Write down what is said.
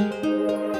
Música